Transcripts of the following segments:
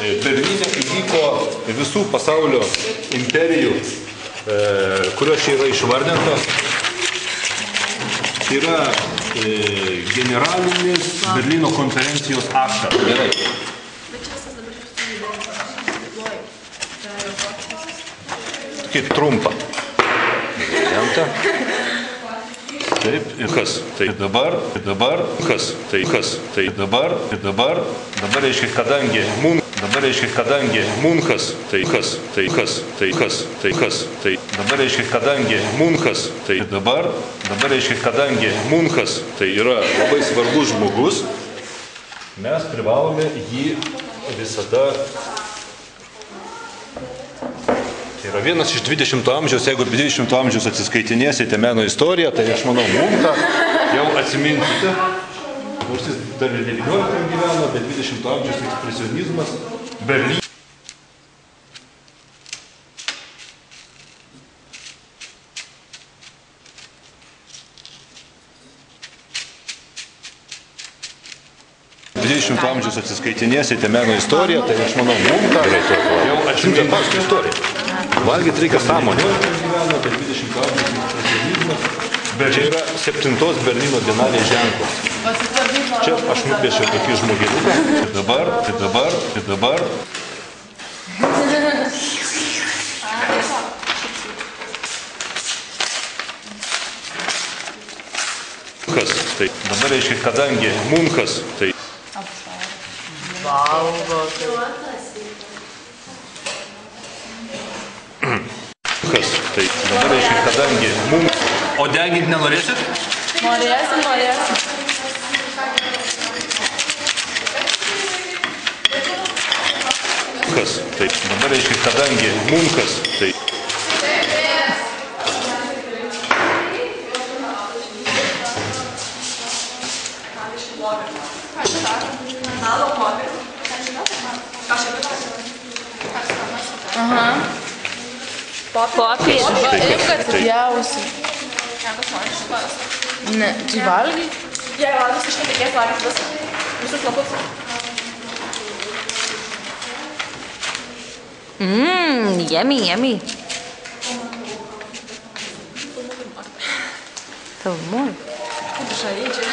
Berlyne įvyko visų pasaulio imperijų, e, kurios čia yra išvardintos. Yra e, generalinis Berlyno konferencijos aktas. Gerai. Kaip trumpa. Variantą. Taip, ir kas? Tai dabar, dabar, kas? Tai kas? Tai dabar, dabar, dabar reiškia, kadangi mun, dabar reiškia, kadangi munkas, tai kas? Tai kas? Tai kas? Tai kas? Tai dabar reiškia, kadangi munkas, tai dabar, dabar reiškia, kadangi munkas, tai yra labai svarbus žmogus, mes privalome jį visada Tai yra vienas iš 20 amžiaus, jeigu 20 amžiaus atsiskaitinėsite meno istoriją, tai aš manau, Muntą jau atsiminsite. Nors jis dar ir 19 gyveno, bet 20 amžiaus ekspresionizmas Berlyne. Amžiaus atsiskaitinėsite meno istoriją, tai aš manau, Muntą jau atsiminsite istoriją. Valgyti reikia sąmonę. Bet čia yra septintos Berlyno bienalės ženklas. Čia aš nupiešiau tokį žmogeliuką. Tai dabar, tai dabar, tai dabar. Kas? Tai dabar reiškia, kadangi munkas, tai Valgo. kas? Tai dabar reiškia, kadangi munkas. O deginti nenorėsit? Norėsim, norėsim. Kas? Tai dabar reiškia, kadangi munkas, tai Aha. Popierius. Va, Tai imk kas? atsipjausi. Ne, tai valgai? Jei valgys, aš netikės valgyti visą. Visus lapus. Mmm, yummy, yummy. Filmuoju. Žaidžia.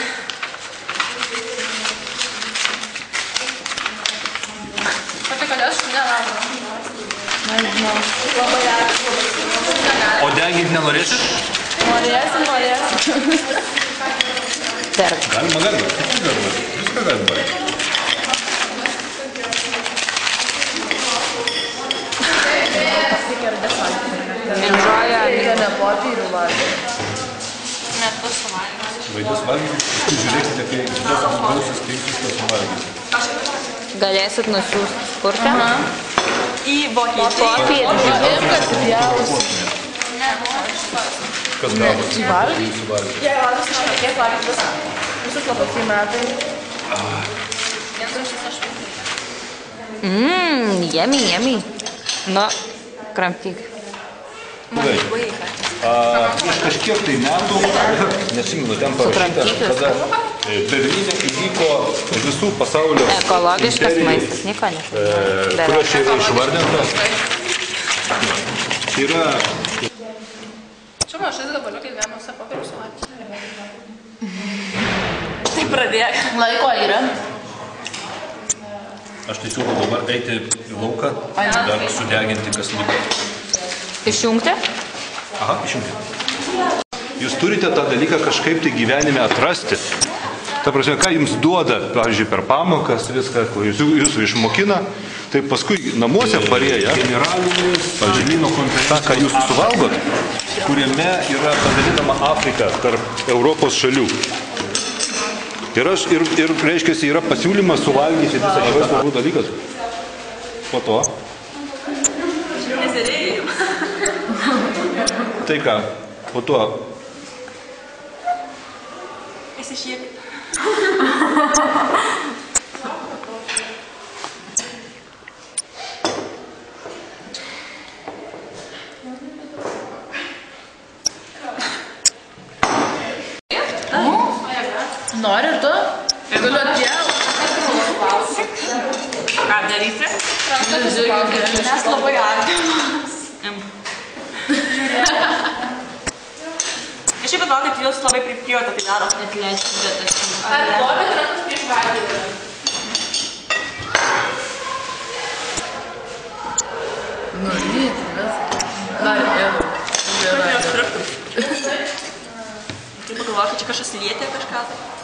Pati kodėl aš nerado? Nežinau. Labai geras. O deginti nenorėsit? Norėsim, norėsim. Per Galima, galima. Viską galima. Viską galima. Ir. Reikia ne popierių valgyti. Net tas suvalgymas. Vaidus valgykit, paskui žiūrėsite, kai didesnis gausis, kaip viską suvalgysite. Galėsit nusiųsti kur ten? Į Vokietiją. Popierius. Va, imk atsipjausi. Kas gavosi? valgai? Suvalgyti. Jei valgys, aš netikės valgyti visą. Visus lapus. Tai metai. Mmm, yummy, yummy. Nu, kramtyk. Gerai. Prieš kažkiek tai metų, nesimenu, ten parašyta, kada e, Berlyne įvyko visų pasaulio Ekologiškas maistas, nieko ne. e, kurios čia yra išvardintos. Tai yra Čia man šis gabaliukai galima visą popierių suvalgyti. Tai pradėk. Laiko yra. Aš tai siūlau dabar eiti į lauką, dar sudeginti, kas liko. Išjungti? Aha, išjungti. Jūs turite tą dalyką kažkaip tai gyvenime atrasti. Ta prasme, ką jums duoda, pavyzdžiui, per pamokas viską, kur jūs, jūsų išmokina, tai paskui namuose parėję, generalinis, pažymino konferencija, tą, ką jūs suvalgot, kuriame yra padalinama Afrika tarp Europos šalių. Ir, aš, ir, ir reiškia, yra pasiūlymas suvalgyti visą šitą svarbų dalykas. Po to. Tai ką, po to Įsišiekit. Nori ir tu? Galiu atpjauti. Ką darysi? Mes labai artimas. Aš šiaip atrodo, kad jūs labai pripijote tai daro. Atleiskit, bet aš... Ar duomet ratus prieš valgymą? Nu, ryti, viskas. Dar ir. Kaip jos truktų? Taip pagalvoju, kad čia kažkas lietė kažką.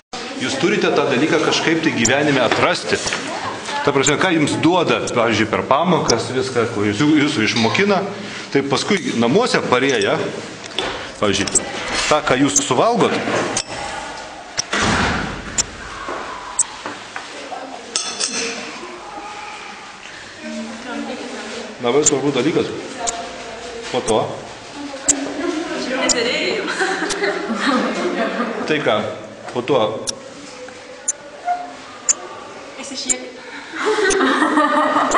Jūs turite tą dalyką kažkaip tai gyvenime atrasti. Ta prasme, ką jums duoda, pavyzdžiui, per pamokas viską, ko jūs, jūsų išmokina, tai paskui namuose parėję, pavyzdžiui, tą, ką jūs suvalgot, labai svarbu dalykas. Po to, tai ką, po to Įsišiekit.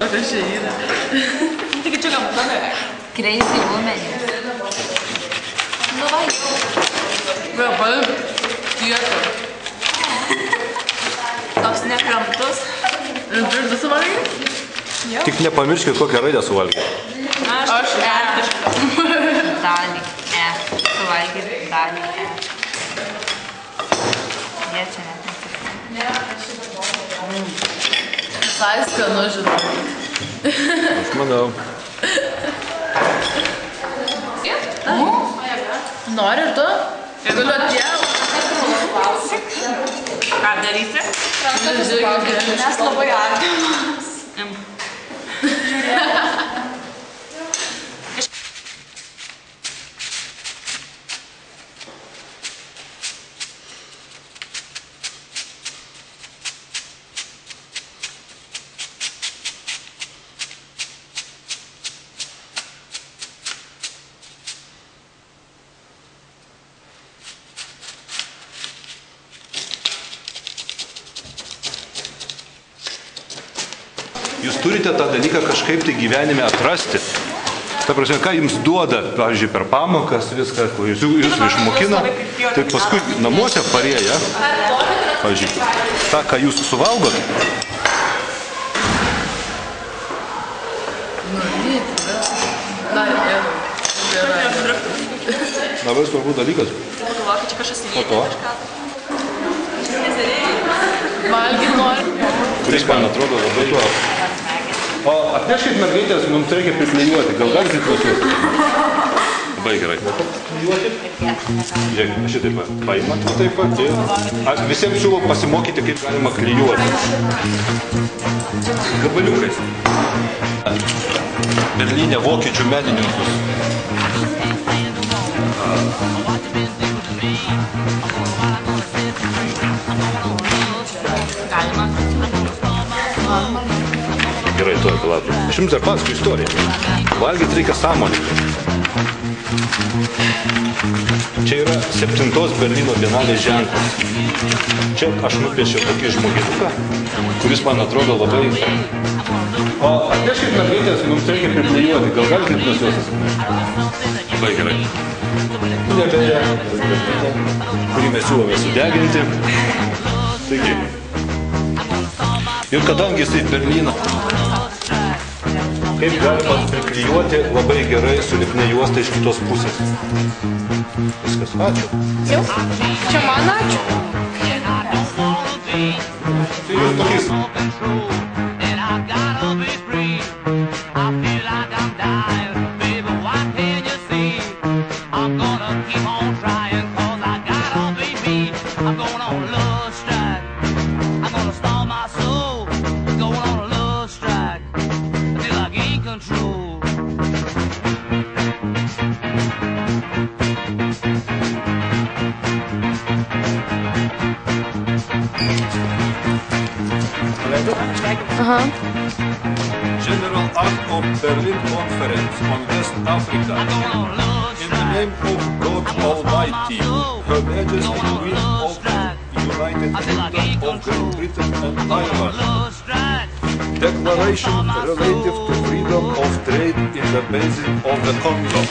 O kas čia yra? Taigi čia gamta beveik. Crazy woman. Nu va, jau. Labai kieto. Toks nekramtus. Ir turi suvalgyti? tik nepamirškit, kokią raidę suvalgėte. Aš, aš čia net Visai skanu, žinau. Aš manau. Nori ir tu? Galiu atjauti. Ką darysi? Mes labai artimas. Jūs turite tą dalyką kažkaip tai gyvenime atrasti. Ta prasme, ką jums duoda, pavyzdžiui, per pamokas viską, ko jūs, jūsų išmokina, tai paskui namuose parėję, pavyzdžiui, tą, ką jūs suvalgot, labai svarbu dalykas. Po to? kuris man atrodo labai tuo. O atneškit mergaitės, mums reikia priklijuoti, gal galite priklijuoti? Labai gerai. Žiūrėk, šitaip va, paimat taip pat. ir- Aš visiems siūlau pasimokyti, kaip galima klijuoti. Gabaliukais. Berlyne vokiečių menininkus. Gerai, tuoj palauk. Aš jums dar pasakoju istoriją. Valgyti reikia sąmoningai. Čia yra septintos Berlyno bienalės ženklas. Čia aš nupiešiau tokį žmoginuką, kuris man atrodo labai... O atneškit mergaitės, mums reikia priklijuoti, gal galite pas juos? Labai gerai. Nebeje, kurį mes siūlome sudeginti. Taigi, ir kadangi jisai Berlyno, kaip galima priklijuoti labai gerai su lipnia juosta iš kitos pusės. Viskas, ačiū. Jau? Čia man ačiū. Tai jūs tokiais General Act of Berlin Conference on West Africa. Going on a love In the name of God Almighty, Her Majesty Queen of the United Kingdom of Great Britain and Ireland. Declaration relative to freedom of trade in the basin of the Congo.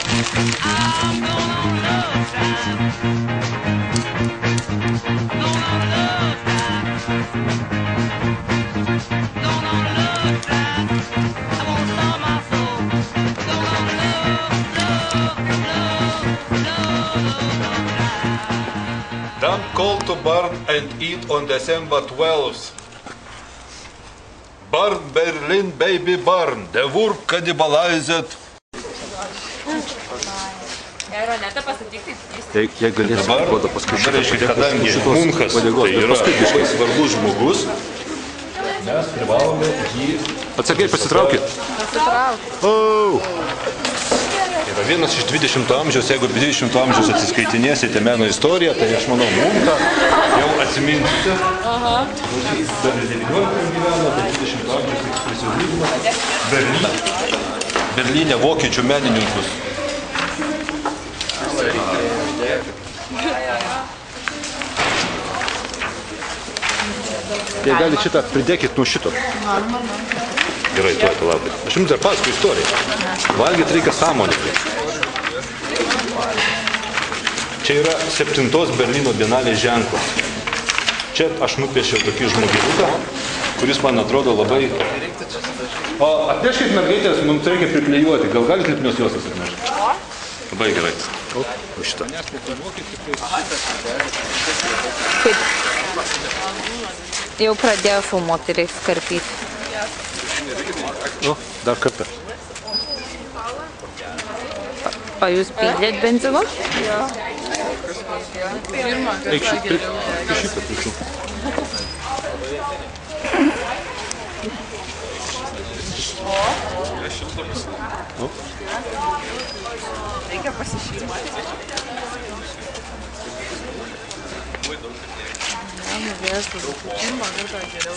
I'm going on a love strike. Don't call to burn and eat on December 12th. Burn Berlin, baby, burn. The work cannibalized. Jei tai Jei, jei galėsi, Dabar, duoda paskui padėkos, kadangi Munchas tai yra labai svarbus žmogus, mes privalome jį. Atsargiai pasitraukit. Oh. Yra vienas iš 20 amžiaus, jeigu 20 amžiaus atsiskaitinėsite meno istoriją, tai aš manau, Muntą jau atsiminsite. Aha. Dar 19 gyveno, tai 20 amžiaus ekspresionizmas. Berlyne. Berlyne vokiečių menininkus. Jei galit šitą, pridėkit nuo šito. Gerai, tuoj, palaukit. Aš jums dar paskui istoriją. Valgyti reikia sąmoningai. Čia yra septintos Berlyno bienalės ženklas. Čia aš nupiešiau tokį žmogeliuką, kuris man atrodo labai... O atneškit mergaitės, mums reikia priklijuoti. Gal galite lipnios juostos atnešti? Labai gerai. O, šitą. jau pradėjo filmuoti, reikia karpyti. O, dar kartą. O jūs pildėt benzino? Pirmą Eik šitą, geriau. prie šitą, prašau. Nuvestas, pirmą kartą geriau.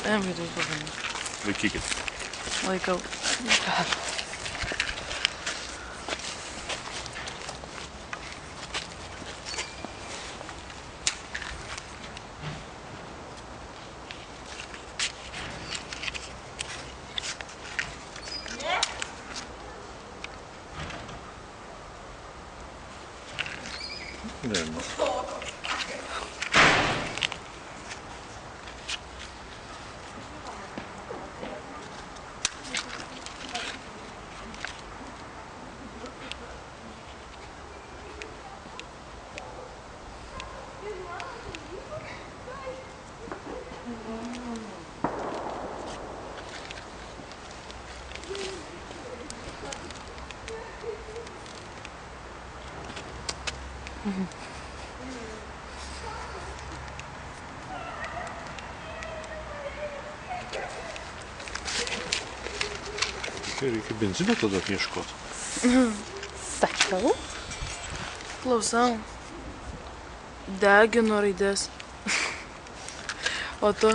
kitas padės. Em, kad jūs pabandėte. Laikykit. Laikau. Ne, nu. Tai reikia benzino tada ieškoti. Sakiau. Klausau. Deginu raidės. O tu?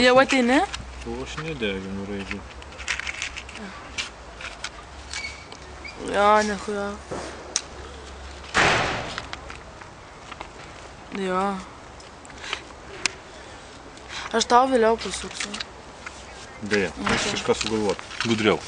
Jau ateini? O aš nedeginu raidžių. Jo, nechuja. Jo. Aš tau vėliau pasuksiu. Deja, aš kažką sugalvot. Gudriau.